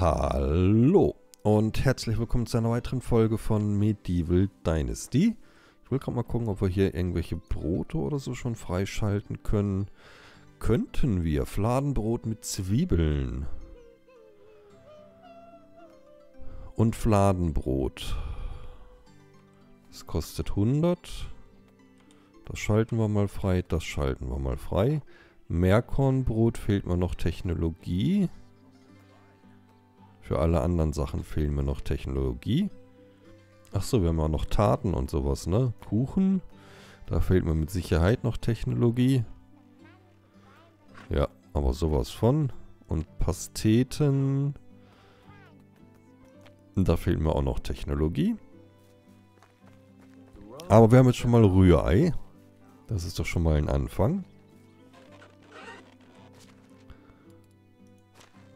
Hallo und herzlich willkommen zu einer weiteren Folge von Medieval Dynasty. Ich will gerade mal gucken, ob wir hier irgendwelche Brote oder so schon freischalten können. Könnten wir. Fladenbrot mit Zwiebeln. Und Fladenbrot. Das kostet 100. Das schalten wir mal frei. Das schalten wir mal frei. Meerkornbrot fehlt mir noch Technologie. Für alle anderen Sachen fehlen mir noch Technologie. Achso, wir haben auch noch Taten und sowas, ne? Kuchen. Da fehlt mir mit Sicherheit noch Technologie. Ja, aber sowas von. Und Pasteten. Da fehlt mir auch noch Technologie. Aber wir haben jetzt schon mal Rührei. Das ist doch schon mal ein Anfang.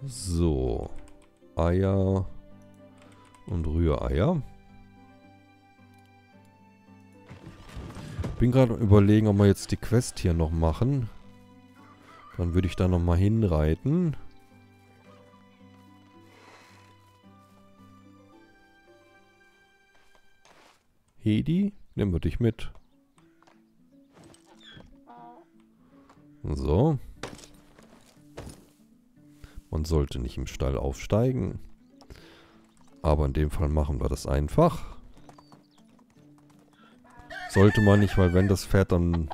So. Eier und Rühreier. Bin gerade überlegen, ob wir jetzt die Quest hier noch machen. Dann würde ich da nochmal hinreiten. Hedi, nehmen wir dich mit. So. Man sollte nicht im Stall aufsteigen. Aber in dem Fall machen wir das einfach. Sollte man nicht, weil wenn das Pferd dann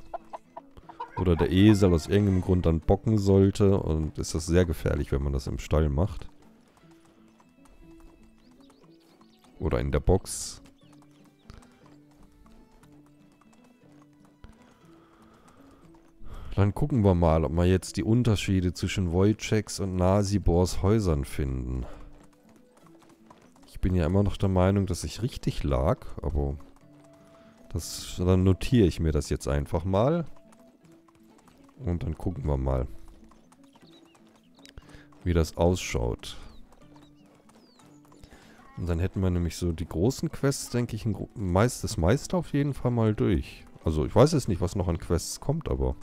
oder der Esel aus irgendeinem Grund dann bocken sollte und ist das sehr gefährlich, wenn man das im Stall macht. Oder in der Box. Dann gucken wir mal, ob wir jetzt die Unterschiede zwischen Wojciechs und Nasibors Häusern finden. Ich bin ja immer noch der Meinung, dass ich richtig lag, aber das, dann notiere ich mir das jetzt einfach mal. Und dann gucken wir mal, wie das ausschaut. Und dann hätten wir nämlich so die großen Quests, denke ich, meist, das meiste auf jeden Fall mal durch. Also ich weiß jetzt nicht, was noch an Quests kommt, aber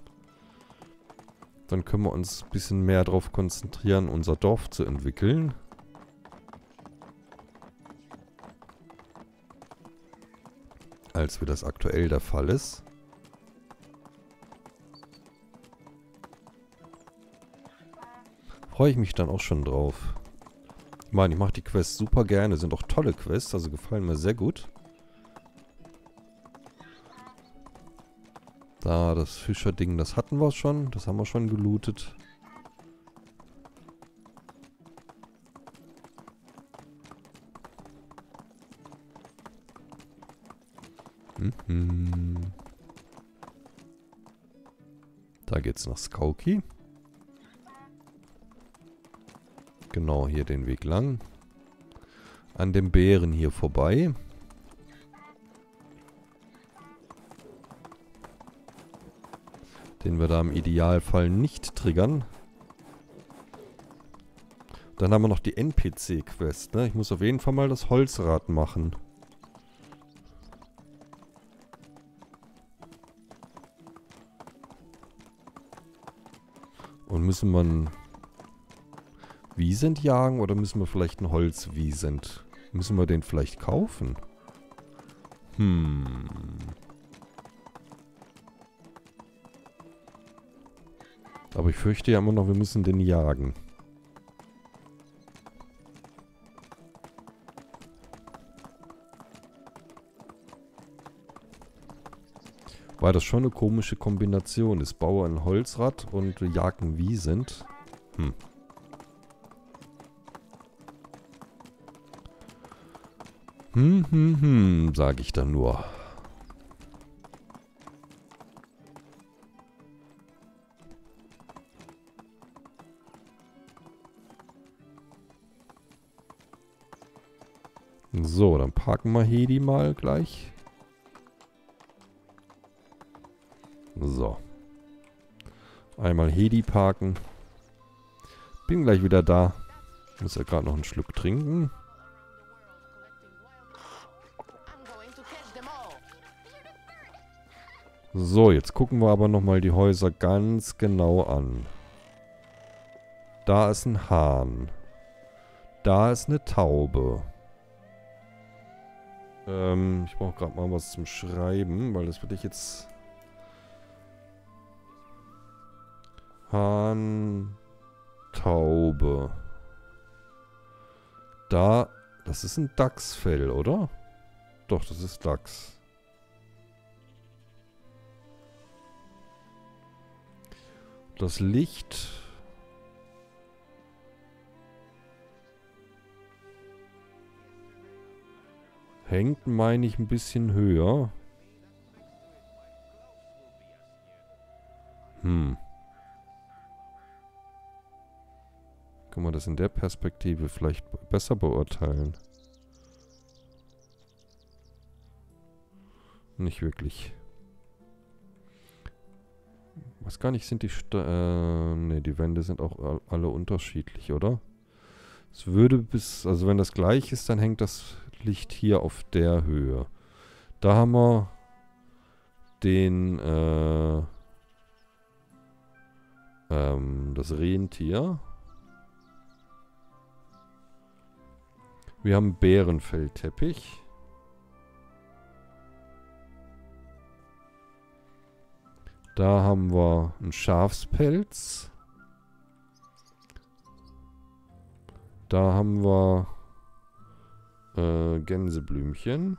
dann können wir uns ein bisschen mehr darauf konzentrieren, unser Dorf zu entwickeln. Als wie das aktuell der Fall ist. Freue ich mich dann auch schon drauf. Ich meine, ich mache die Quests super gerne. Sind auch tolle Quests, also gefallen mir sehr gut. Da, das Fischerding, das hatten wir schon. Das haben wir schon gelootet. Mhm. Da geht's nach Skauki. Genau, hier den Weg lang. An dem Bären hier vorbei. Den wir da im Idealfall nicht triggern. Dann haben wir noch die NPC-Quest, ne? Ich muss auf jeden Fall mal das Holzrad machen. Und müssen wir Wiesent jagen oder müssen wir vielleicht einen Holzwiesent? Müssen wir den vielleicht kaufen? Hm. Aber ich fürchte ja immer noch, wir müssen den jagen. Weil das schon eine komische Kombination ist. Baue ein Holzrad und jagen Wiesent. Hm. Hm, hm, hm, sage ich dann nur. So, dann parken wir Hedi mal gleich. So. Einmal Hedi parken. Bin gleich wieder da. Muss ja gerade noch einen Schluck trinken. So, jetzt gucken wir aber nochmal die Häuser ganz genau an. Da ist ein Hahn. Da ist eine Taube. Ähm, ich brauche gerade mal was zum Schreiben, weil das würde ich jetzt... Hahn, Taube. Da, das ist ein Dachsfell, oder? Doch, das ist Dachs. Das Licht hängt, meine ich, ein bisschen höher. Hm. Kann man das in der Perspektive vielleicht besser beurteilen? Nicht wirklich. Was gar nicht, sind die... St äh, ne, die Wände sind auch alle unterschiedlich, oder? Es würde bis... Also wenn das gleich ist, dann hängt das Licht hier auf der Höhe. Da haben wir den... Äh, ähm, das Rentier. Wir haben Bärenfellteppich. Da haben wir einen Schafspelz. Da haben wir äh, Gänseblümchen.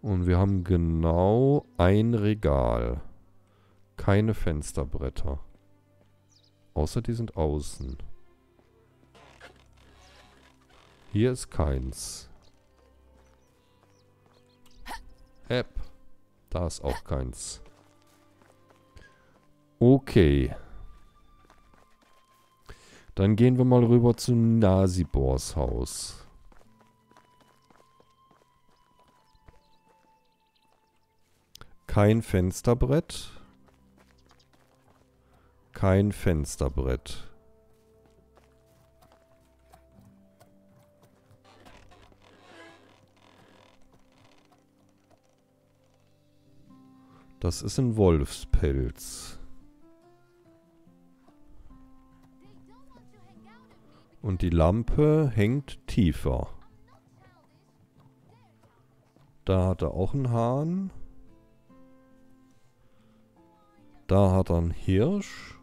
Und wir haben genau ein Regal. Keine Fensterbretter. Außer die sind außen. Hier ist keins. Hep. Da ist auch keins. Okay. Dann gehen wir mal rüber zu Nasibors Haus. Kein Fensterbrett. Kein Fensterbrett. Das ist ein Wolfspelz. Und die Lampe hängt tiefer. Da hat er auch einen Hahn. Da hat er einen Hirsch.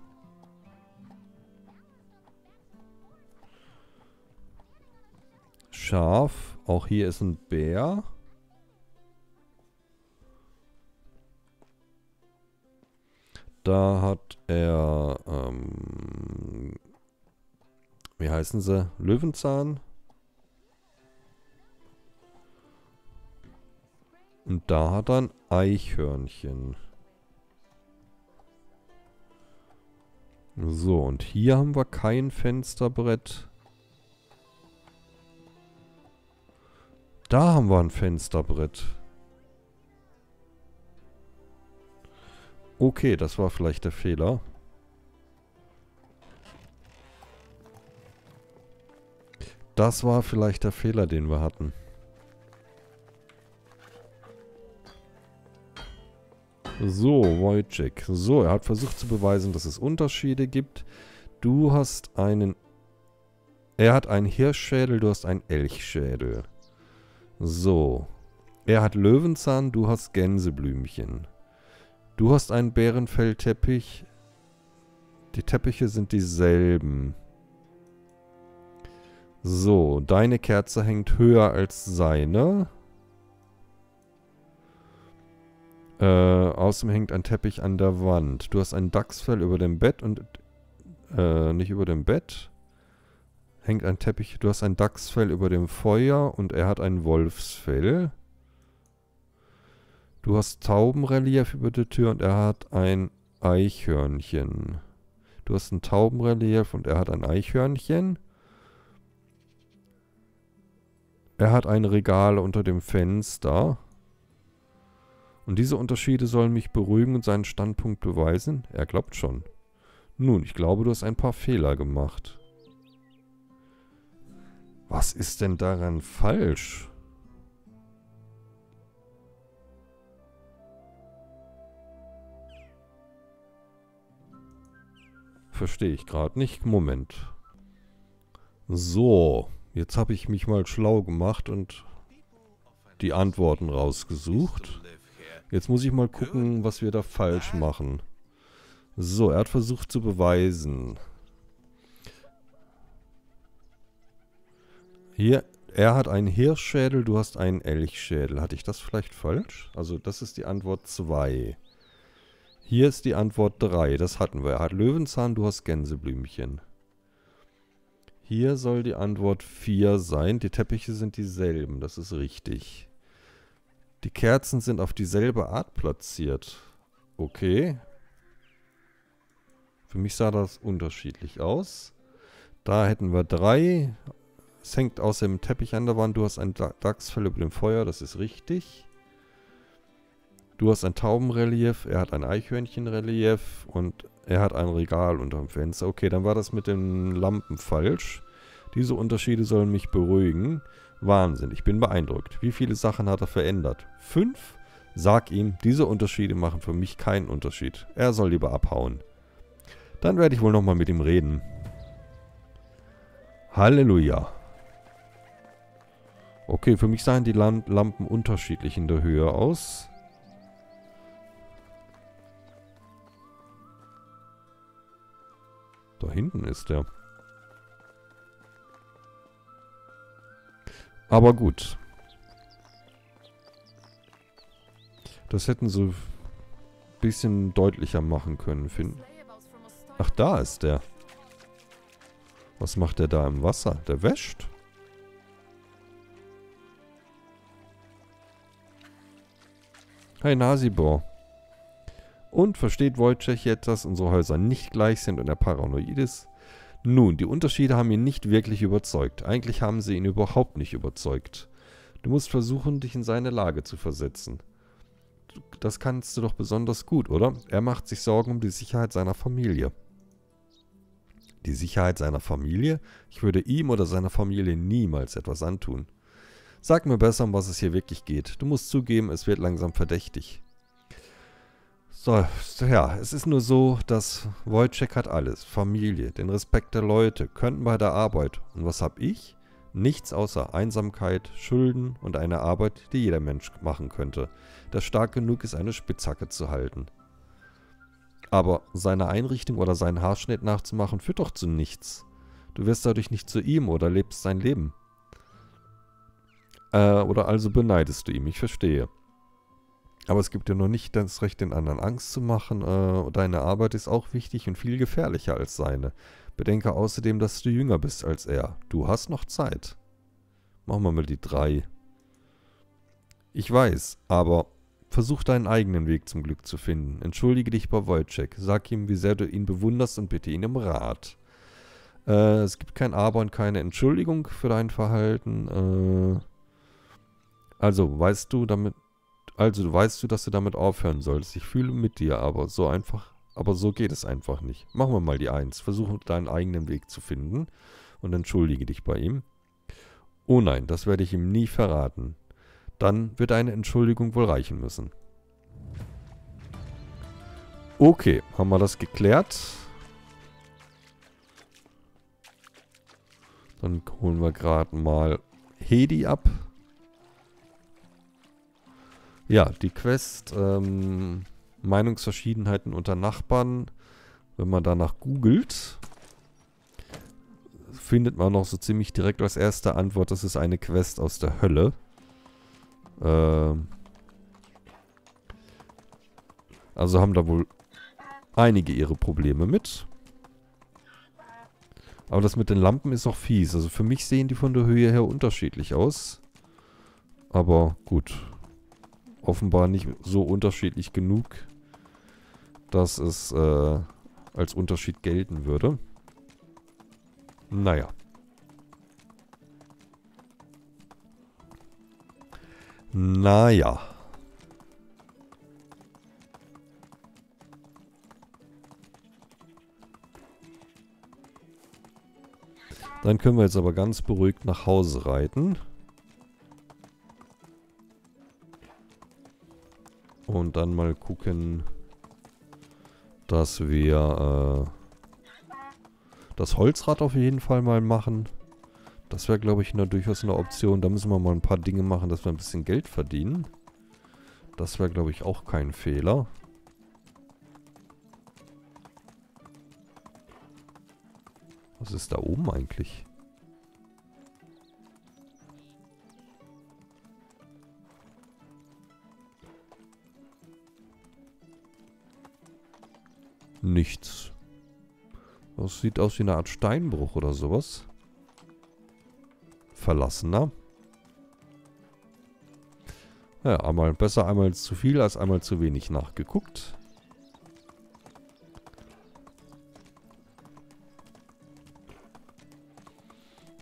Schaf. Auch hier ist ein Bär. Da hat er, ähm, wie heißen sie? Löwenzahn. Und da hat er ein Eichhörnchen. So, und hier haben wir kein Fensterbrett. Da haben wir ein Fensterbrett. Okay, das war vielleicht der Fehler. Das war vielleicht der Fehler, den wir hatten. So, Wojciech. So, er hat versucht zu beweisen, dass es Unterschiede gibt. Du hast einen... Er hat einen Hirschschädel, du hast einen Elchschädel. So. Er hat Löwenzahn, du hast Gänseblümchen. Du hast einen Bärenfellteppich. Die Teppiche sind dieselben. So, deine Kerze hängt höher als seine. Äh, außerdem hängt ein Teppich an der Wand. Du hast ein Dachsfell über dem Bett und... Äh, nicht über dem Bett. Hängt ein Teppich... Du hast ein Dachsfell über dem Feuer und er hat ein Wolfsfell. Du hast Taubenrelief über der Tür und er hat ein Eichhörnchen. Du hast ein Taubenrelief und er hat ein Eichhörnchen. Er hat ein Regal unter dem Fenster. Und diese Unterschiede sollen mich beruhigen und seinen Standpunkt beweisen? Er glaubt schon. Nun, ich glaube, du hast ein paar Fehler gemacht. Was ist denn daran falsch? Verstehe ich gerade nicht. Moment. So jetzt habe ich mich mal schlau gemacht und die Antworten rausgesucht. Jetzt muss ich mal gucken, was wir da falsch machen. So, er hat versucht zu beweisen. Hier, er hat einen Hirschschädel, du hast einen Elchschädel. Hatte ich das vielleicht falsch? Also das ist die Antwort 2. Hier ist die Antwort 3, das hatten wir. Er hat Löwenzahn, du hast Gänseblümchen. Hier soll die Antwort 4 sein. Die Teppiche sind dieselben, das ist richtig. Die Kerzen sind auf dieselbe Art platziert. Okay. Für mich sah das unterschiedlich aus. Da hätten wir drei. Es hängt außer dem Teppich an der Wand. Du hast ein Dachsfell über dem Feuer, das ist richtig. Du hast ein Taubenrelief, er hat ein Eichhörnchenrelief und er hat ein Regal unter dem Fenster. Okay, dann war das mit den Lampen falsch. Diese Unterschiede sollen mich beruhigen. Wahnsinn, ich bin beeindruckt. Wie viele Sachen hat er verändert? Fünf? Sag ihm, diese Unterschiede machen für mich keinen Unterschied. Er soll lieber abhauen. Dann werde ich wohl nochmal mit ihm reden. Halleluja. Okay, für mich sahen die Lamp Lampen unterschiedlich in der Höhe aus. Da hinten ist er. Aber gut. Das hätten sie ein bisschen deutlicher machen können, finden. Ach, da ist der. Was macht der da im Wasser? Der wäscht? Hey Nasibor. Und versteht Wojciech jetzt, dass unsere Häuser nicht gleich sind und er paranoid ist? Nun, die Unterschiede haben ihn nicht wirklich überzeugt. Eigentlich haben sie ihn überhaupt nicht überzeugt. Du musst versuchen, dich in seine Lage zu versetzen. Das kannst du doch besonders gut, oder? Er macht sich Sorgen um die Sicherheit seiner Familie. Die Sicherheit seiner Familie? Ich würde ihm oder seiner Familie niemals etwas antun. Sag mir besser, um was es hier wirklich geht. Du musst zugeben, es wird langsam verdächtig. So, ja, es ist nur so, dass Wojciech hat alles. Familie, den Respekt der Leute, könnten bei der Arbeit. Und was hab ich? Nichts außer Einsamkeit, Schulden und eine Arbeit, die jeder Mensch machen könnte, der stark genug ist, eine Spitzhacke zu halten. Aber seine Einrichtung oder seinen Haarschnitt nachzumachen, führt doch zu nichts. Du wirst dadurch nicht zu ihm oder lebst sein Leben. Äh, oder also beneidest du ihm, ich verstehe. Aber es gibt dir noch nicht das Recht, den anderen Angst zu machen. Äh, deine Arbeit ist auch wichtig und viel gefährlicher als seine. Bedenke außerdem, dass du jünger bist als er. Du hast noch Zeit. Machen wir mal die drei. Ich weiß, aber versuch deinen eigenen Weg zum Glück zu finden. Entschuldige dich bei Wojciech. Sag ihm, wie sehr du ihn bewunderst und bitte ihn um Rat. Äh, es gibt kein Aber und keine Entschuldigung für dein Verhalten. Äh, also, weißt du, damit also weißt du, dass du damit aufhören sollst. Ich fühle mit dir, aber so einfach, aber so geht es einfach nicht. Machen wir mal die Eins. Versuche deinen eigenen Weg zu finden und entschuldige dich bei ihm. Oh nein, das werde ich ihm nie verraten. Dann wird eine Entschuldigung wohl reichen müssen. Okay, haben wir das geklärt. Dann holen wir gerade mal Hedi ab. Ja, die Quest, ähm, Meinungsverschiedenheiten unter Nachbarn. Wenn man danach googelt, findet man noch so ziemlich direkt als erste Antwort, das ist eine Quest aus der Hölle. Ähm, also haben da wohl einige ihre Probleme mit. Aber das mit den Lampen ist auch fies. Also für mich sehen die von der Höhe her unterschiedlich aus. Aber gut offenbar nicht so unterschiedlich genug, dass es äh, als Unterschied gelten würde. Naja. Naja. Dann können wir jetzt aber ganz beruhigt nach Hause reiten. Und dann mal gucken, dass wir... Äh das Holzrad auf jeden Fall mal machen. Das wäre, glaube ich, eine, durchaus eine Option. Da müssen wir mal ein paar Dinge machen, dass wir ein bisschen Geld verdienen. Das wäre, glaube ich, auch kein Fehler. Was ist da oben eigentlich? Nichts. Das sieht aus wie eine Art Steinbruch oder sowas. Verlassener. Ja, einmal besser einmal zu viel als einmal zu wenig nachgeguckt.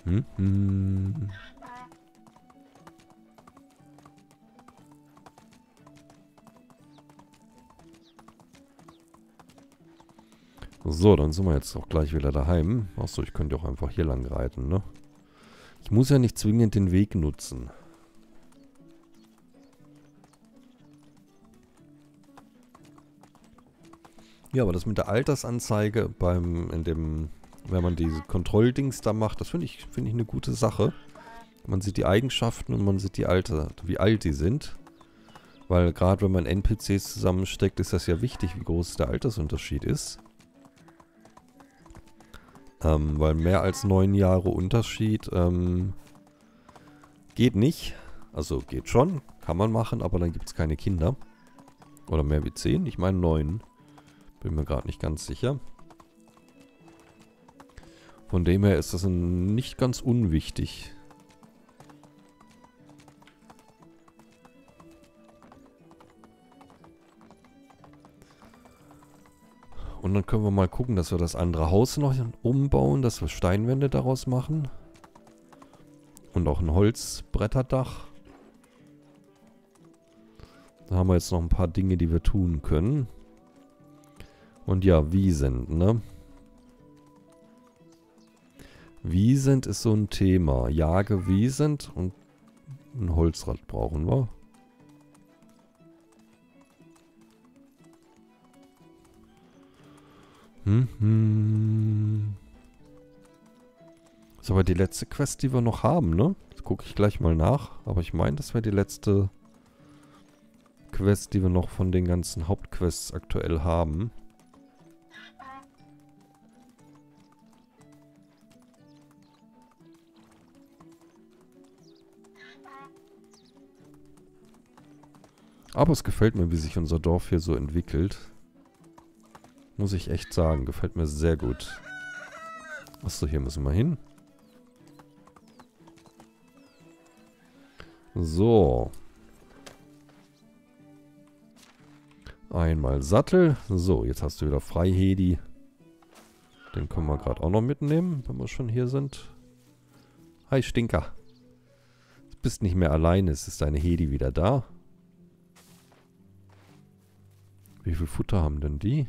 Hm, hm. So, dann sind wir jetzt auch gleich wieder daheim. Achso, ich könnte auch einfach hier lang reiten, ne? Ich muss ja nicht zwingend den Weg nutzen. Ja, aber das mit der Altersanzeige beim, in dem, wenn man diese Kontrolldings da macht, das finde ich, finde ich eine gute Sache. Man sieht die Eigenschaften und man sieht die Alter, wie alt die sind. Weil gerade wenn man NPCs zusammensteckt, ist das ja wichtig, wie groß der Altersunterschied ist. Ähm, weil mehr als neun Jahre Unterschied ähm, geht nicht. Also geht schon, kann man machen, aber dann gibt es keine Kinder. Oder mehr wie zehn, ich meine neun. Bin mir gerade nicht ganz sicher. Von dem her ist das nicht ganz unwichtig. Dann können wir mal gucken, dass wir das andere Haus noch umbauen, dass wir Steinwände daraus machen. Und auch ein Holzbretterdach. Da haben wir jetzt noch ein paar Dinge, die wir tun können. Und ja, Wiesent, ne? Wiesent ist so ein Thema. Jage Wiesent und ein Holzrad brauchen wir. Hm, hm. Ist aber die letzte Quest, die wir noch haben, ne? Das gucke ich gleich mal nach. Aber ich meine, das wäre die letzte Quest, die wir noch von den ganzen Hauptquests aktuell haben. Aber es gefällt mir, wie sich unser Dorf hier so entwickelt. Muss ich echt sagen. Gefällt mir sehr gut. Achso, hier müssen wir hin. So. Einmal Sattel. So, jetzt hast du wieder frei, Hedi. Den können wir gerade auch noch mitnehmen, wenn wir schon hier sind. Hi, Stinker. Du bist nicht mehr alleine. Es ist deine Hedi wieder da. Wie viel Futter haben denn die?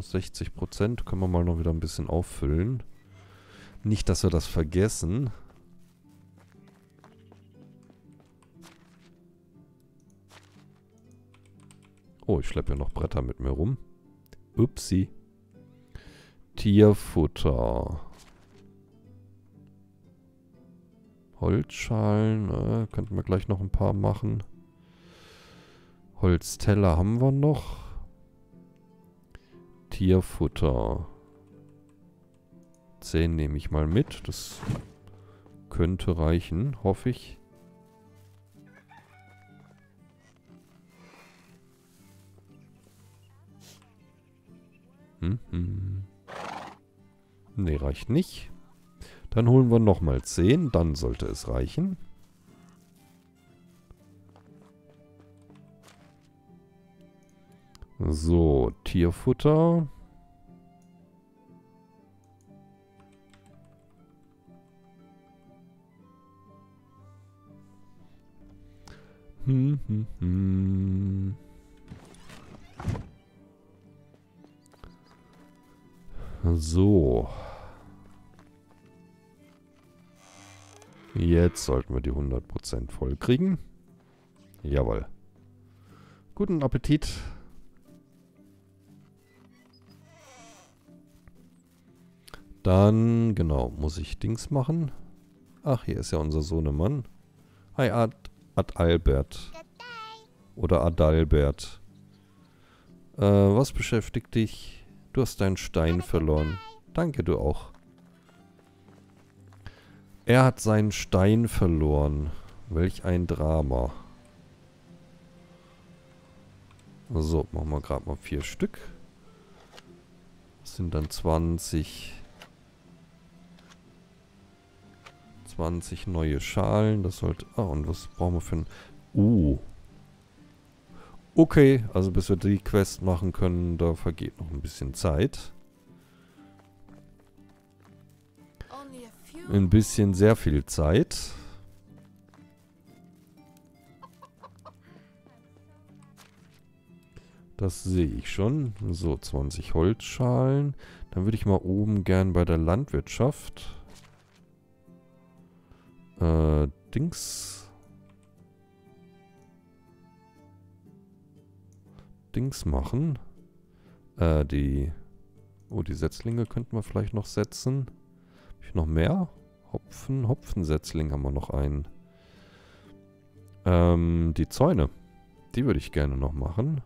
60 Prozent können wir mal noch wieder ein bisschen auffüllen. Nicht, dass wir das vergessen. Oh, ich schleppe ja noch Bretter mit mir rum. Upsi. Tierfutter. Holzschalen, äh, könnten wir gleich noch ein paar machen. Holzteller haben wir noch. Tierfutter. 10 nehme ich mal mit. Das könnte reichen, hoffe ich. Hm, hm. Ne, reicht nicht. Dann holen wir nochmal 10, dann sollte es reichen. So, Tierfutter. Hm, hm, hm. So. Jetzt sollten wir die 100% voll kriegen. Jawohl. Guten Appetit. Dann, genau, muss ich Dings machen. Ach, hier ist ja unser Sohnemann. Hi, Ad, Ad Albert. Oder Adalbert. Äh, was beschäftigt dich? Du hast deinen Stein verloren. Danke, du auch. Er hat seinen Stein verloren. Welch ein Drama. So, machen wir gerade mal vier Stück. Das sind dann 20. 20 neue Schalen. Das sollte... Ah, und was brauchen wir für ein... Uh. Okay, also bis wir die Quest machen können, da vergeht noch ein bisschen Zeit. Ein bisschen sehr viel Zeit. Das sehe ich schon. So, 20 Holzschalen. Dann würde ich mal oben gern bei der Landwirtschaft äh, Dings. Dings machen. Äh, die... Oh, die Setzlinge könnten wir vielleicht noch setzen. Habe ich noch mehr? Hopfen, Hopfensetzling haben wir noch einen. Ähm, die Zäune. Die würde ich gerne noch machen.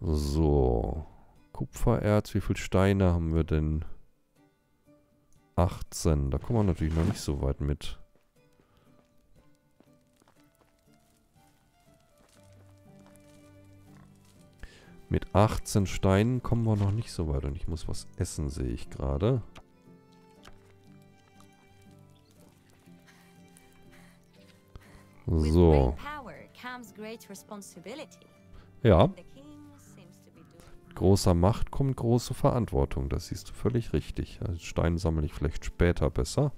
So. Kupfererz, wie viele Steine haben wir denn? 18. Da kommen wir natürlich noch nicht so weit mit. Mit 18 Steinen kommen wir noch nicht so weit. Und ich muss was essen, sehe ich gerade. So. Ja. Großer Macht kommt große Verantwortung. Das siehst du völlig richtig. Also Stein sammle ich vielleicht später besser.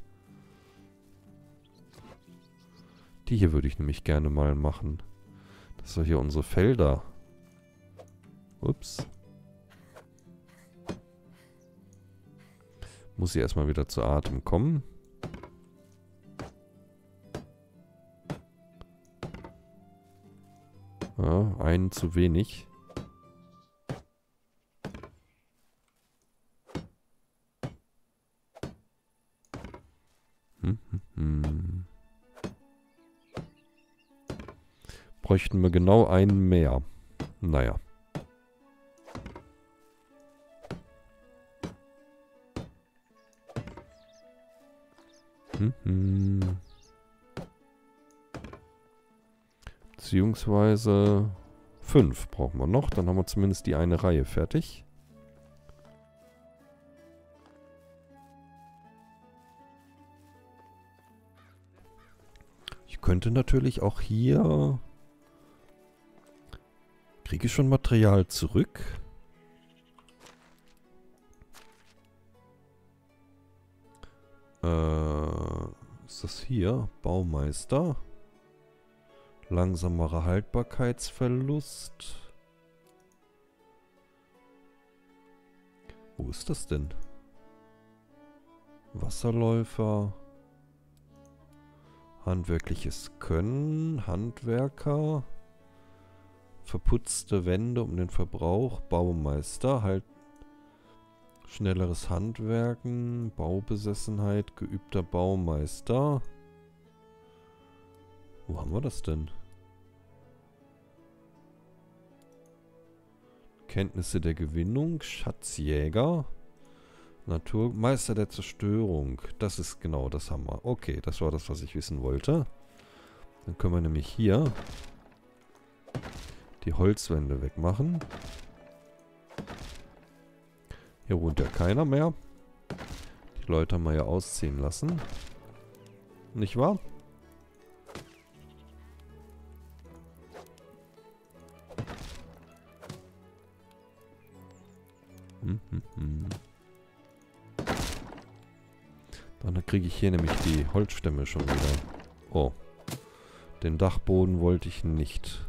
Die hier würde ich nämlich gerne mal machen. Das sind hier unsere Felder. Ups. Muss sie erstmal wieder zu Atem kommen. Ja, einen zu wenig. Bräuchten wir genau einen mehr. Naja. Hm, hm. Beziehungsweise fünf brauchen wir noch. Dann haben wir zumindest die eine Reihe fertig. Ich könnte natürlich auch hier... Kriege ich schon Material zurück? Äh, ist das hier? Baumeister. Langsamerer Haltbarkeitsverlust. Wo ist das denn? Wasserläufer. Handwerkliches Können. Handwerker. Verputzte Wände um den Verbrauch. Baumeister. Halt schnelleres Handwerken. Baubesessenheit. Geübter Baumeister. Wo haben wir das denn? Kenntnisse der Gewinnung, Schatzjäger, Naturmeister der Zerstörung. Das ist genau, das haben wir. Okay, das war das, was ich wissen wollte. Dann können wir nämlich hier die Holzwände wegmachen. Hier wohnt ja keiner mehr. Die Leute haben wir ja ausziehen lassen. Nicht wahr? Dann kriege ich hier nämlich die Holzstämme schon wieder. Oh. Den Dachboden wollte ich nicht.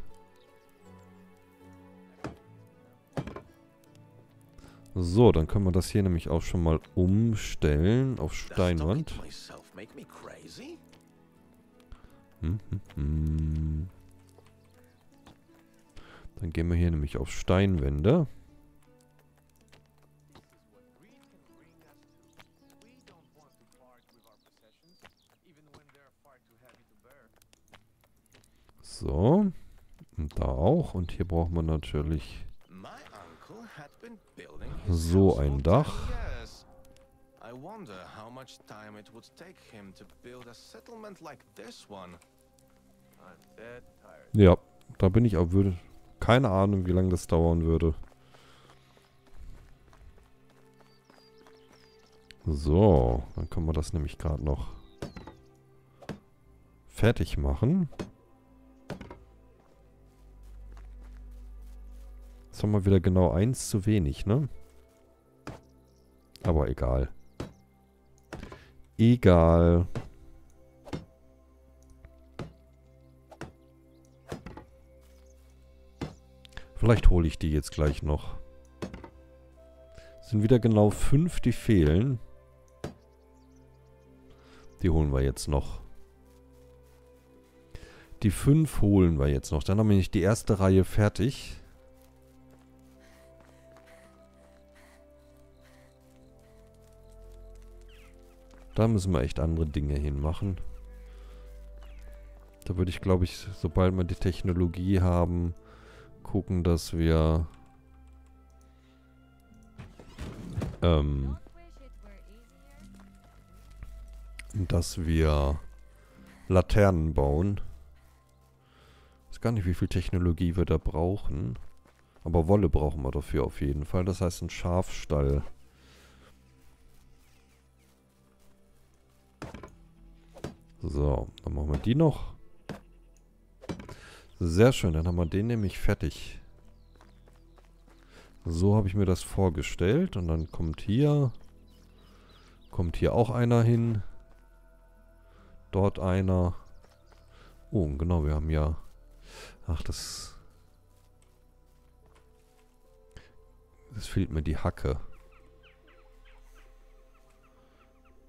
So, dann können wir das hier nämlich auch schon mal umstellen auf Steinwand. Hm, hm, hm. Dann gehen wir hier nämlich auf Steinwände. So. Und da auch. Und hier brauchen wir natürlich so ein Dach. I wonder how much time it would take him to build a settlement like this one. Ja, da bin ich auch würde keine Ahnung, wie lange das dauern würde. So, dann können wir das nämlich gerade noch fertig machen. Jetzt haben wir wieder genau eins zu wenig, ne? Aber egal. Egal. Vielleicht hole ich die jetzt gleich noch. Es sind wieder genau fünf, die fehlen. Die holen wir jetzt noch. Die fünf holen wir jetzt noch. Dann haben wir nicht die erste Reihe fertig. Da müssen wir echt andere Dinge hinmachen. Da würde ich, glaube ich, sobald wir die Technologie haben, gucken, dass wir ähm, dass wir Laternen bauen. Ich weiß gar nicht, wie viel Technologie wir da brauchen. Aber Wolle brauchen wir dafür auf jeden Fall. Das heißt ein Schafstall. So, dann machen wir die noch. Sehr schön, dann haben wir den nämlich fertig. So habe ich mir das vorgestellt. Und dann kommt hier... Kommt hier auch einer hin. Dort einer. Oh, genau, wir haben ja... Ach, das... Es fehlt mir die Hacke.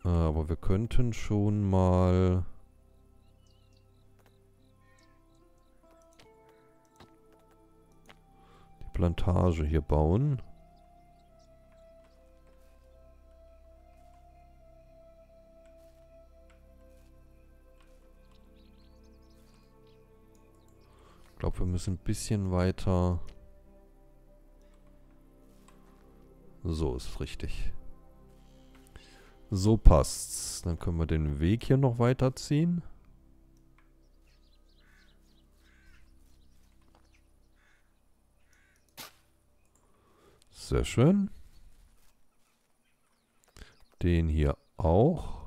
Aber wir könnten schon mal... Die Plantage hier bauen. Ich glaube, wir müssen ein bisschen weiter... So ist richtig. So passt's. Dann können wir den Weg hier noch weiterziehen. Sehr schön. Den hier auch.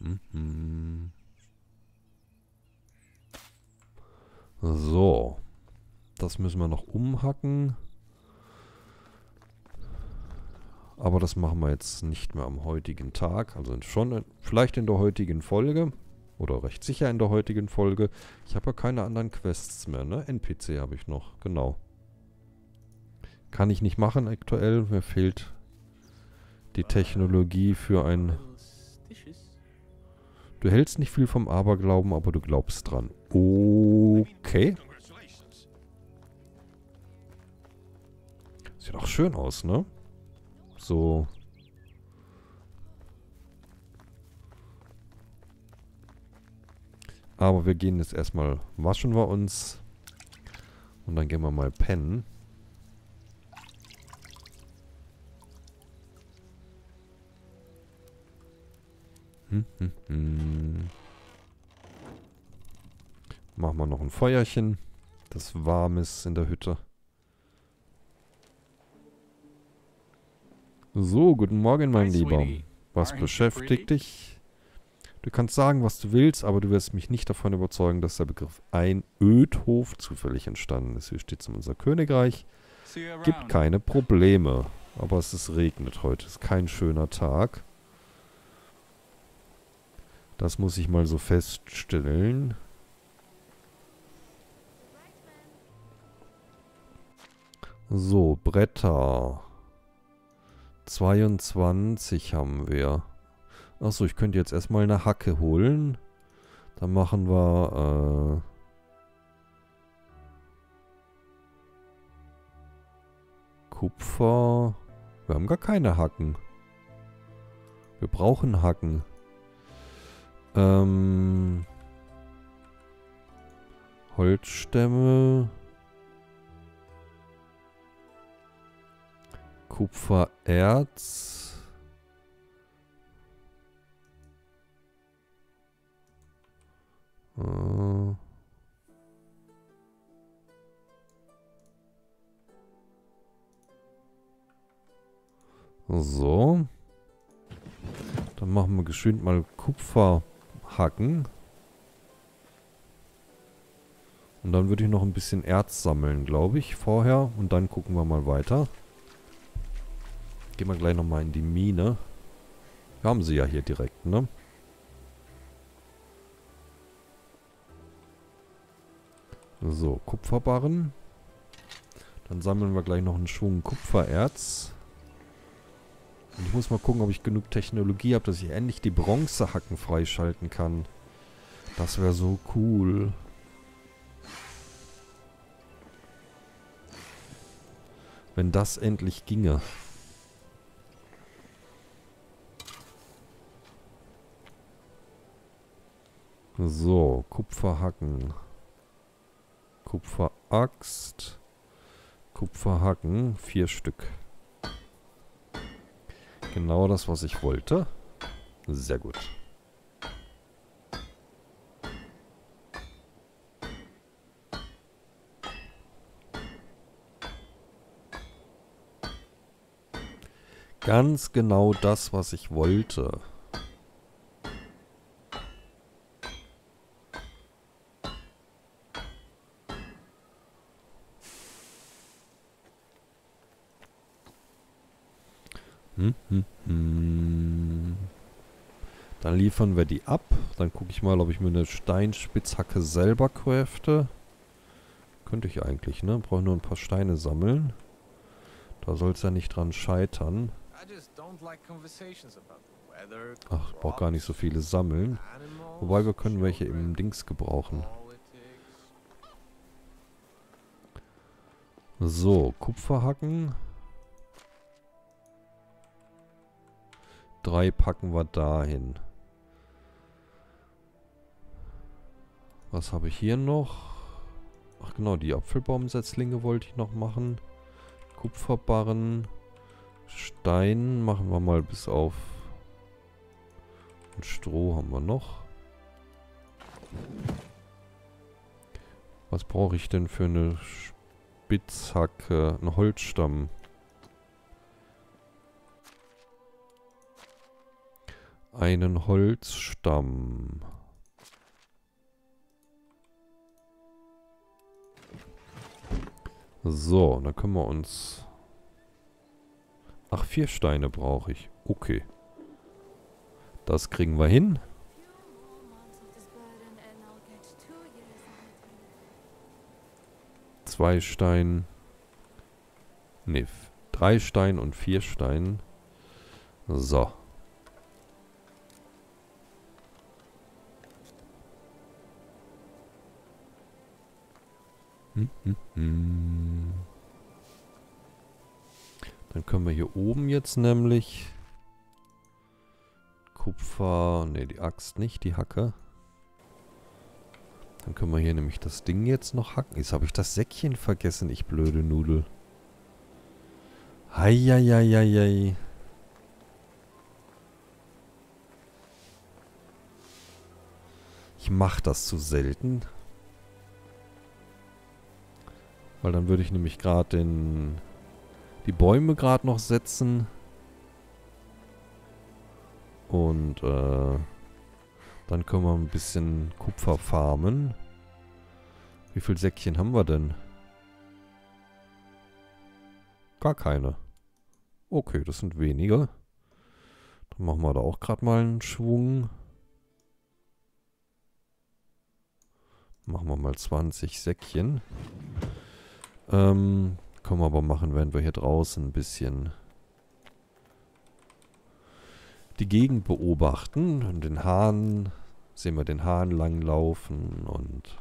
Mhm. So. Das müssen wir noch umhacken. Aber das machen wir jetzt nicht mehr am heutigen Tag. Also schon vielleicht in der heutigen Folge. Oder recht sicher in der heutigen Folge. Ich habe ja keine anderen Quests mehr, ne? NPC habe ich noch, genau. Kann ich nicht machen aktuell. Mir fehlt die Technologie für ein... Du hältst nicht viel vom Aberglauben, aber du glaubst dran. Okay. Sieht auch schön aus, ne? So. Aber wir gehen jetzt erstmal, waschen wir uns. Und dann gehen wir mal pennen. Hm, hm, hm. Machen wir noch ein Feuerchen. Das warm ist in der Hütte. So, guten Morgen, mein Lieber. Was beschäftigt dich? Du kannst sagen, was du willst, aber du wirst mich nicht davon überzeugen, dass der Begriff ein Ödhof zufällig entstanden ist. Hier steht es in unser Königreich. Gibt keine Probleme. Aber es ist regnet heute. Es ist kein schöner Tag. Das muss ich mal so feststellen. So, Bretter. 22 haben wir. Achso, ich könnte jetzt erstmal eine Hacke holen. Dann machen wir, äh... Kupfer. Wir haben gar keine Hacken. Wir brauchen Hacken. Ähm... Holzstämme. Kupfererz. Äh. So. Dann machen wir geschwind mal Kupferhacken. Und dann würde ich noch ein bisschen Erz sammeln, glaube ich, vorher. Und dann gucken wir mal weiter. Gehen wir gleich nochmal in die Mine. Wir haben sie ja hier direkt, ne? So, Kupferbarren. Dann sammeln wir gleich noch einen Schwung Kupfererz. Und ich muss mal gucken, ob ich genug Technologie habe, dass ich endlich die Bronzehacken freischalten kann. Das wäre so cool. Wenn das endlich ginge. So, Kupferhacken. Kupferaxt. Kupferhacken. Vier Stück. Genau das, was ich wollte. Sehr gut. Ganz genau das, was ich wollte. Hm, hm, hm. Dann liefern wir die ab. Dann gucke ich mal, ob ich mir eine Steinspitzhacke selber crafte. Könnte ich eigentlich, ne? Brauche nur ein paar Steine sammeln. Da soll es ja nicht dran scheitern. Ach, ich brauche gar nicht so viele sammeln. Wobei wir können welche im Dings gebrauchen. So, Kupferhacken. Drei packen wir dahin. Was habe ich hier noch? Ach genau, die Apfelbaumsetzlinge wollte ich noch machen. Kupferbarren. Stein machen wir mal bis auf. Und Stroh haben wir noch. Was brauche ich denn für eine Spitzhacke? Ein Holzstamm. Einen Holzstamm. So, dann können wir uns... Ach, vier Steine brauche ich. Okay. Das kriegen wir hin. Zwei Stein. Ne, drei Stein und vier Stein. So. Dann können wir hier oben jetzt nämlich Kupfer, ne, die Axt nicht, die Hacke. Dann können wir hier nämlich das Ding jetzt noch hacken. Jetzt habe ich das Säckchen vergessen, ich blöde Nudel. Heieieiei. Ich mache das zu selten. Weil dann würde ich nämlich gerade den... Die Bäume gerade noch setzen. Und äh, dann können wir ein bisschen Kupfer farmen. Wie viele Säckchen haben wir denn? Gar keine. Okay, das sind wenige. Dann machen wir da auch gerade mal einen Schwung. Machen wir mal 20 Säckchen. Ähm, können wir aber machen, wenn wir hier draußen ein bisschen die Gegend beobachten. Und den Hahn, sehen wir den Hahn langlaufen und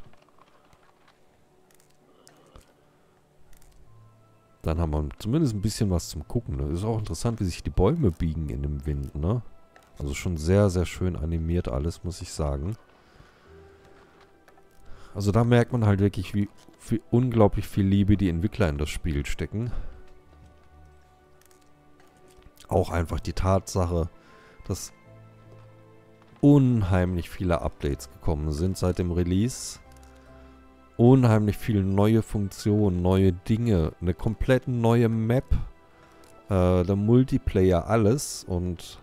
dann haben wir zumindest ein bisschen was zum Gucken. Das ist auch interessant, wie sich die Bäume biegen in dem Wind, ne? Also schon sehr, sehr schön animiert alles, muss ich sagen. Also da merkt man halt wirklich, wie, wie unglaublich viel Liebe die Entwickler in das Spiel stecken. Auch einfach die Tatsache, dass unheimlich viele Updates gekommen sind seit dem Release. Unheimlich viele neue Funktionen, neue Dinge, eine komplett neue Map, äh, der Multiplayer, alles und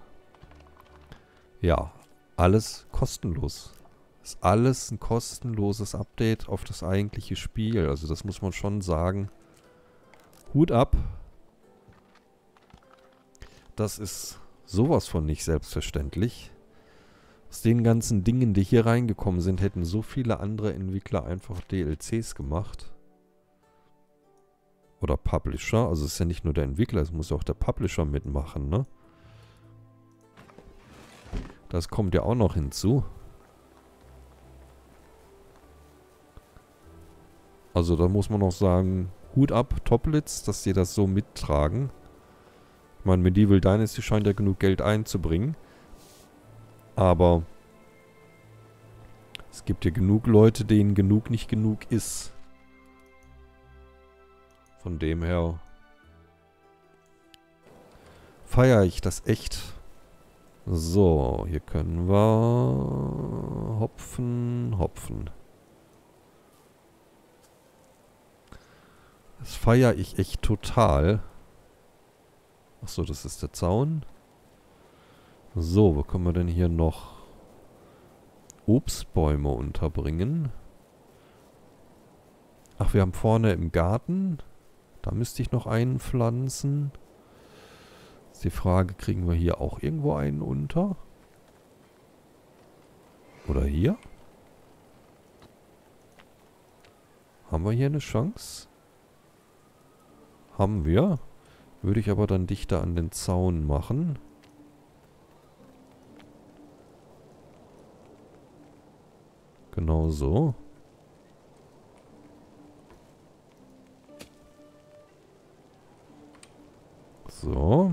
ja, alles kostenlos. Ist alles ein kostenloses Update auf das eigentliche Spiel. Also das muss man schon sagen. Hut ab. Das ist sowas von nicht selbstverständlich. Aus den ganzen Dingen, die hier reingekommen sind, hätten so viele andere Entwickler einfach DLCs gemacht. Oder Publisher. Also es ist ja nicht nur der Entwickler, es muss ja auch der Publisher mitmachen, ne? Das kommt ja auch noch hinzu. Also da muss man auch sagen, Hut ab, Toplitz, dass die das so mittragen. Ich meine, Medieval Dynasty scheint ja genug Geld einzubringen. Aber es gibt ja genug Leute, denen genug nicht genug ist. Von dem her feiere ich das echt. So, hier können wir Hopfen, Hopfen. Das feiere ich echt total. Achso, das ist der Zaun. So, wo können wir denn hier noch Obstbäume unterbringen? Ach, wir haben vorne im Garten. Da müsste ich noch einen pflanzen. Ist die Frage, kriegen wir hier auch irgendwo einen unter? Oder hier? Haben wir hier eine Chance? Haben wir. Würde ich aber dann dichter an den Zaun machen. Genau so. So.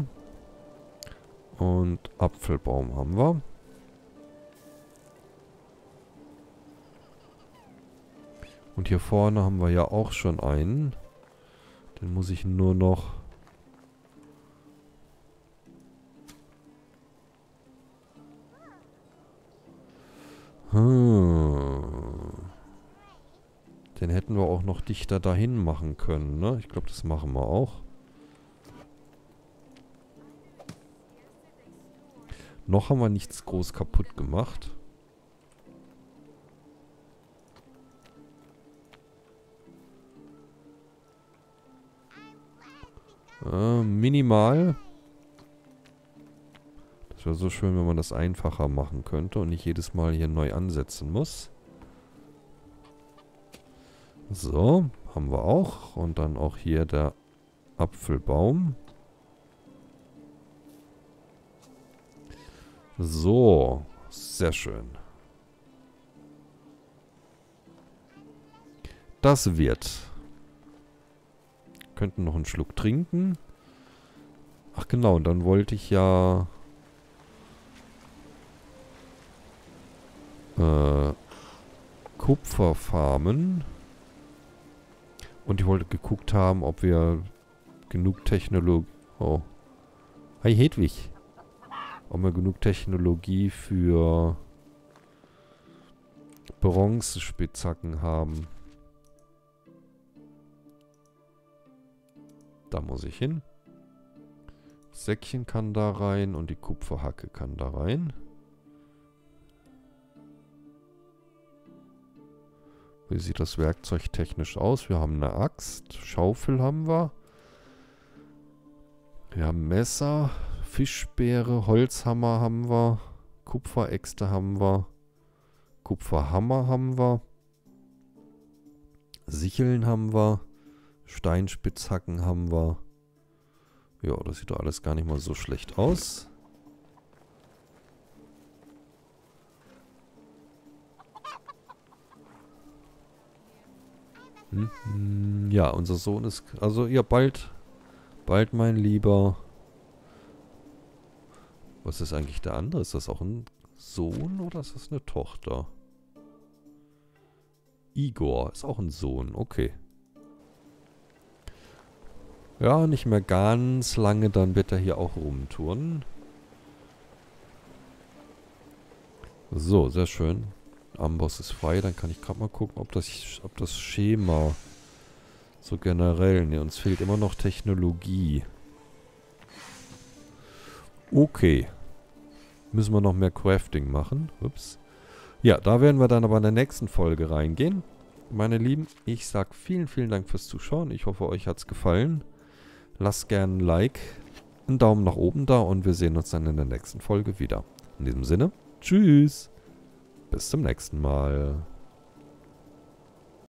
Und Apfelbaum haben wir. Und hier vorne haben wir ja auch schon einen. Den muss ich nur noch... Hm. Den hätten wir auch noch dichter dahin machen können, ne? Ich glaube, das machen wir auch. Noch haben wir nichts groß kaputt gemacht. Äh, minimal. Das wäre so schön, wenn man das einfacher machen könnte und nicht jedes Mal hier neu ansetzen muss. So, haben wir auch. Und dann auch hier der Apfelbaum. So, sehr schön. Das wird könnten noch einen Schluck trinken. Ach genau, dann wollte ich ja... Äh, Kupfer farmen. Und ich wollte geguckt haben, ob wir genug Technologie... Oh. Hi Hedwig. Ob wir genug Technologie für Bronzespitzhacken haben. Da muss ich hin. Säckchen kann da rein und die Kupferhacke kann da rein. Wie sieht das Werkzeug technisch aus? Wir haben eine Axt, Schaufel haben wir. Wir haben Messer, Fischbeere, Holzhammer haben wir. Kupferäxte haben wir. Kupferhammer haben wir. Sicheln haben wir. Steinspitzhacken haben wir. Ja, das sieht doch alles gar nicht mal so schlecht aus. Hm, hm, ja, unser Sohn ist... Also, ja, bald... Bald, mein Lieber. Was ist eigentlich der andere? Ist das auch ein Sohn oder ist das eine Tochter? Igor ist auch ein Sohn, okay. Ja, nicht mehr ganz lange, dann wird er hier auch rumtouren. So, sehr schön. Amboss ist frei, dann kann ich gerade mal gucken, ob das, ob das Schema so generell... Ne, uns fehlt immer noch Technologie. Okay. Müssen wir noch mehr Crafting machen. Ups. Ja, da werden wir dann aber in der nächsten Folge reingehen. Meine Lieben, ich sag vielen, vielen Dank fürs Zuschauen. Ich hoffe, euch hat es gefallen. Lasst gerne ein Like, einen Daumen nach oben da und wir sehen uns dann in der nächsten Folge wieder. In diesem Sinne, tschüss. Bis zum nächsten Mal.